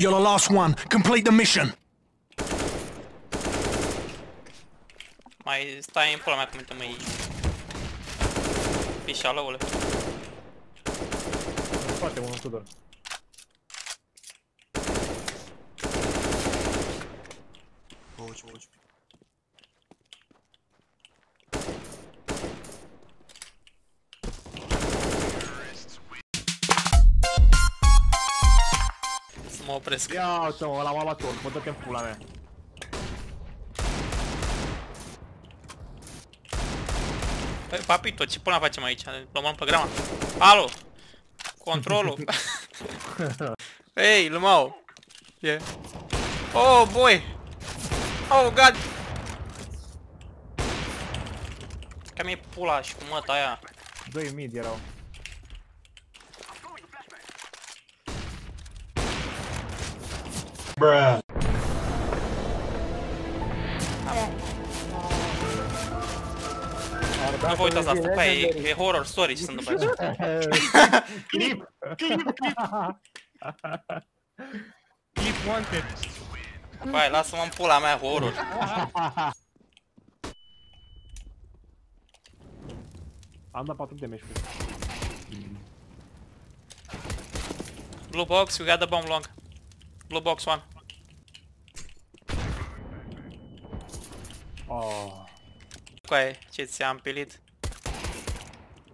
You're the last one. Complete the mission. Mai stai în pula mea cum te măi. Pișalăule. În spate, unul Tudor. Uci, uci. Să mă opresc. Ia uite-mă, ăla m-a luat tot, mă dă-te în pula mea. Păi, papito, ce până facem aici? Luăm pe grama. Alo! Controlul! Ei, lumau! Yeah. Oh, boy! Oh, god! Cam e pula și cu măta aia. Doi mid erau. Nu vă uitați la asta, pe e, e horror story ce se întâmplă aici. Clip! Clip, clip! Clip wanted. Bai, lasă-mă în pula mea, horror. Am dat 4 damage Blue box, we got the bomb long. Blue box one. Oh. Coaie, ce ți-am pilit?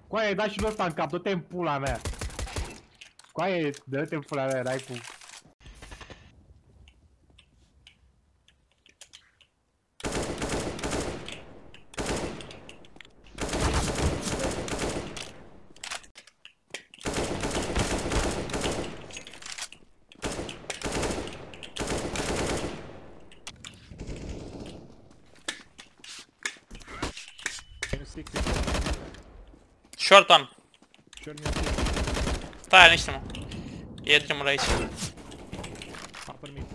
Coaie, dai și lui ăsta în cap, dă-te în pula mea. Coaie, dă-te în pula mea, dai cu... Short one. Sure, mi-a zis. Stai, niște mă. E drumul aici. Upper mid.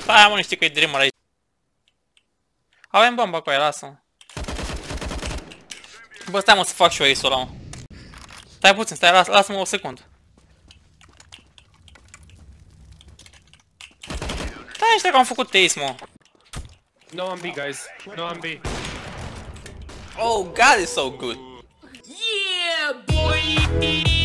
Stai, mă, nu știi că e drumul aici. Avem bomba cu aia, lasă-mă. Bă, stai mă să fac și eu ace-ul ăla, mă. Stai puțin, stai, las- lasă-mă o secundă. Stai niște că am făcut ace, mă. No on B, guys. No on B. Oh, God, it's so good. Yeah, boy.